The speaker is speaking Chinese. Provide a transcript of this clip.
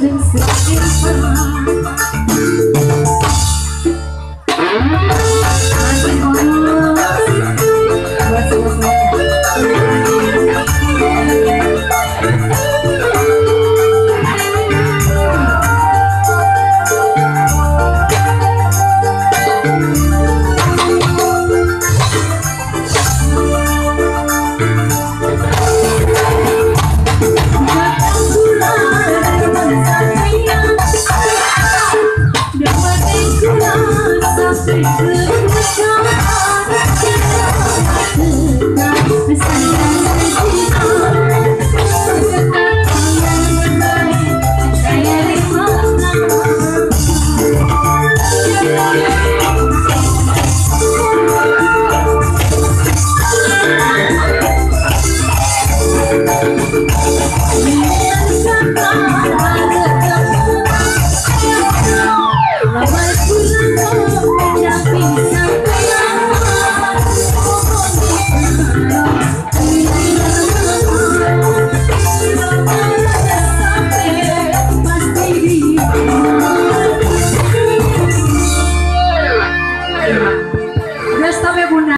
等飞花